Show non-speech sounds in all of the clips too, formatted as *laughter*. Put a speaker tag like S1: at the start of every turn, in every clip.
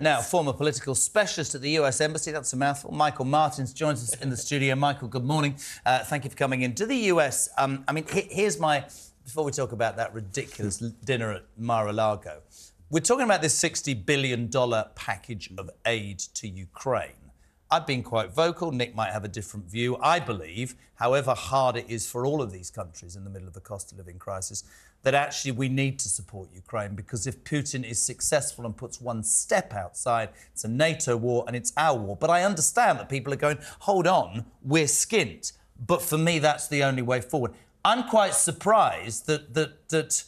S1: Now, former political specialist at the US Embassy, that's a mouthful. Michael Martins joins us in the studio. Michael, good morning. Uh, thank you for coming in. To the US, um, I mean, he- here's my. Before we talk about that ridiculous dinner at Mar a Lago, we're talking about this $60 billion package of aid to Ukraine. I've been quite vocal. Nick might have a different view. I believe, however hard it is for all of these countries in the middle of a cost of living crisis, that actually we need to support Ukraine because if Putin is successful and puts one step outside, it's a NATO war and it's our war. But I understand that people are going, hold on, we're skint. But for me, that's the only way forward. I'm quite surprised that that that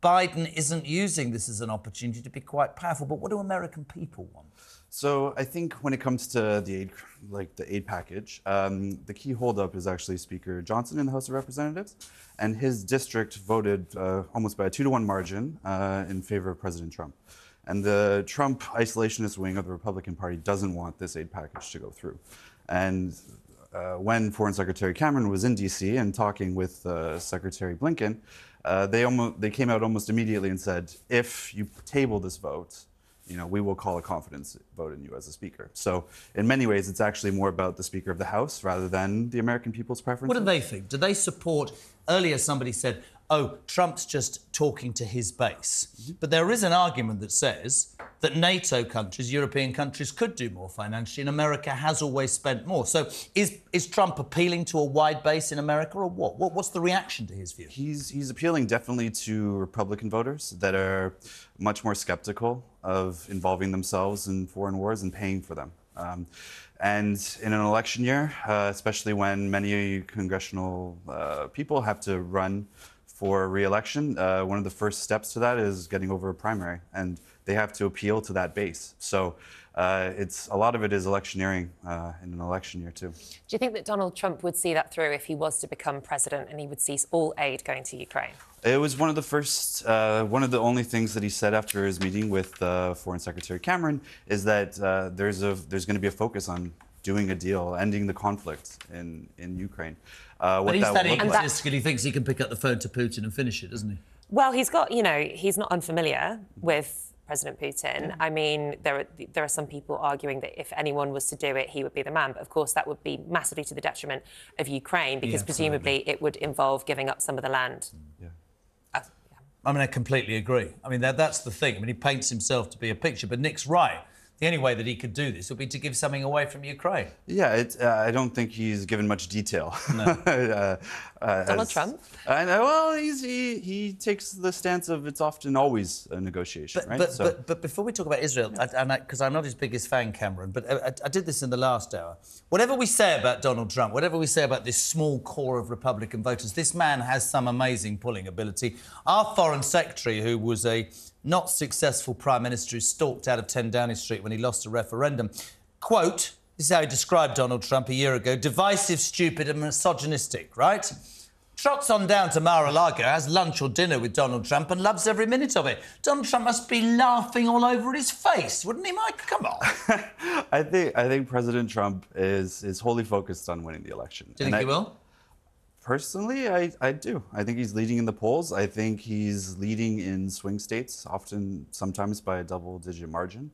S1: Biden isn't using this as an opportunity to be quite powerful. But what do American people want?
S2: So I think when it comes to the aid, like the aid package, um, the key holdup is actually Speaker Johnson in the House of Representatives, and his district voted uh, almost by a two to one margin uh, in favor of President Trump. And the Trump isolationist wing of the Republican Party doesn't want this aid package to go through. And uh, when Foreign Secretary Cameron was in D.C. and talking with uh, Secretary Blinken, uh, they almost they came out almost immediately and said, if you table this vote, you know, we will call a confidence vote in you as a speaker. So in many ways, it's actually more about the Speaker of the House rather than the American people's preference.
S1: What do they think? Do they support? Earlier, somebody said, oh, Trump's just talking to his base. But there is an argument that says that NATO countries, European countries, could do more financially, and America has always spent more. So is, is Trump appealing to a wide base in America, or what? what? What's the reaction to his view?
S2: He's he's appealing definitely to Republican voters that are much more skeptical of involving themselves in foreign wars and paying for them. Um, and in an election year, uh, especially when many congressional uh, people have to run for re-election, uh, one of the first steps to that is getting over a primary, and they have to appeal to that base. So uh, it's a lot of it is electioneering uh, in an election year too.
S3: Do you think that Donald Trump would see that through if he was to become president and he would cease all aid going to Ukraine?
S2: It was one of the first, uh, one of the only things that he said after his meeting with uh, Foreign Secretary Cameron is that uh, there's a there's going to be a focus on doing a deal, ending the conflict in in Ukraine. Uh, what
S1: But he's
S2: that
S1: that
S2: will look like.
S1: egotistical. He thinks he can pick up the phone to Putin and finish it, doesn't he?
S3: Well, he's got, you know, he's not unfamiliar with President Putin. I mean, there are there are some people arguing that if anyone was to do it, he would be the man. But of course, that would be massively to the detriment of Ukraine because
S1: Yeah,
S3: presumably it would involve giving up some of the land.
S2: Yeah.
S3: Uh,
S1: I mean, I completely agree. I mean, that, that's the thing. I mean, he paints himself to be a picture, but Nick's right. The only way that he could do this would be to give something away from Ukraine.
S2: Yeah, it, uh, I don't think he's given much detail. *laughs* uh, uh,
S3: Donald
S2: as-
S3: Trump?
S2: I know. Well, he's, he he takes the stance of it's often always a negotiation,
S1: But,
S2: right?
S1: but,
S2: So-
S1: but, but before we talk about Israel, because I'm not his biggest fan, Cameron, but I, I, I did this in the last hour. Whatever we say about Donald Trump, whatever we say about this small core of Republican voters, this man has some amazing pulling ability. Our foreign secretary, who was a not successful prime minister who stalked out of 10 Downing Street when he lost a referendum, quote, this is how he described Donald Trump a year ago divisive, stupid, and misogynistic, right? Trots on down to Mar-a-Lago, has lunch or dinner with Donald Trump and loves every minute of it. Donald Trump must be laughing all over his face, wouldn't he, Mike? Come on. *laughs*
S2: I think I think President Trump is is wholly focused on winning the election.
S1: Do you think
S2: And
S1: he will?
S2: Personally, I, I do. I think he's leading in the polls. I think he's leading in swing states, often, sometimes by a double digit margin.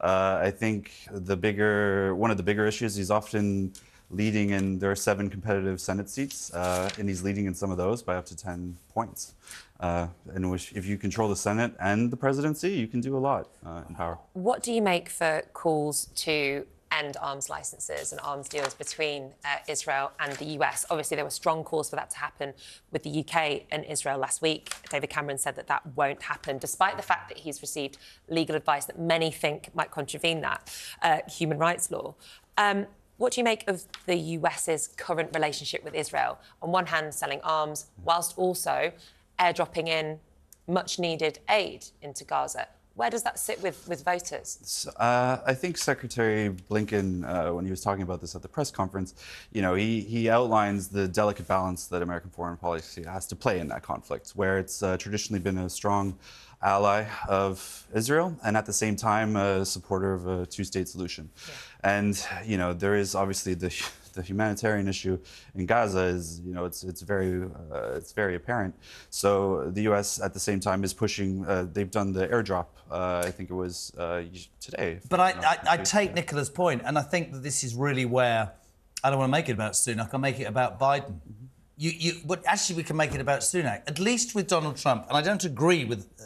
S2: Uh, I think the bigger, one of the bigger issues, he's often leading in, there are seven competitive Senate seats, uh, and he's leading in some of those by up to 10 points. Uh, which, if you control the Senate and the presidency, you can do a lot uh, in power.
S3: What do you make for calls to end arms licenses and arms deals between uh, Israel and the US? Obviously, there were strong calls for that to happen with the UK and Israel last week. David Cameron said that that won't happen, despite the fact that he's received legal advice that many think might contravene that uh, human rights law. Um, what do you make of the US's current relationship with Israel? On one hand, selling arms, whilst also airdropping in much needed aid into Gaza. Where does that sit with, with voters?
S2: So, uh, I think Secretary Blinken, uh, when he was talking about this at the press conference, you know, he, he outlines the delicate balance that American foreign policy has to play in that conflict, where it's uh, traditionally been a strong ally of Israel and at the same time a supporter of a two-state solution. And you know, there is obviously the the humanitarian issue in Gaza is, you know, it's it's very uh, it's very apparent. So the U.S. at the same time is pushing. Uh, they've done the airdrop. Uh, I think it was uh, today.
S1: But I, I, I take Nicola's point, and I think that this is really where I don't want to make it about Sunak. I'll make it about Biden. You, you, but actually, we can make it about Sunak. At least with Donald Trump, and I don't agree with uh,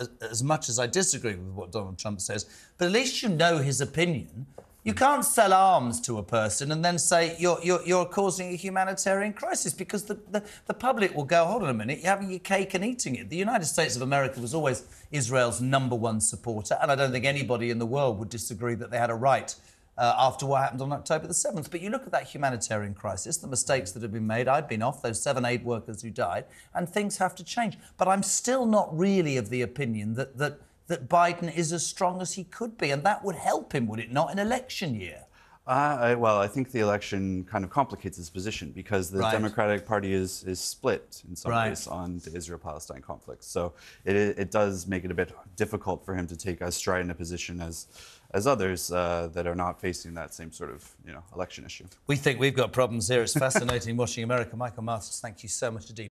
S1: as, as much as I disagree with what Donald Trump says, but at least you know his opinion. You can't sell arms to a person and then say you're, you're, you're causing a humanitarian crisis because the, the, the public will go, hold on a minute, you're having your cake and eating it. The United States of America was always Israel's number one supporter, and I don't think anybody in the world would disagree that they had a right uh, after what happened on October the 7th. But you look at that humanitarian crisis, the mistakes that have been made. I've been off, those seven aid workers who died, and things have to change. But I'm still not really of the opinion that, that, that Biden is as strong as he could be. And that would help him, would it not, in election year?
S2: Uh, I, well, I think the election kind of complicates his position because the
S1: Right.
S2: Democratic Party is, is split in some
S1: Right.
S2: ways on the Israel-Palestine conflict. So it, it does make it a bit difficult for him to take as strident a position as as others uh, that are not facing that same sort of you know election issue.
S1: We think we've got problems here. It's fascinating *laughs* watching America. Michael Martins, thank you so much indeed.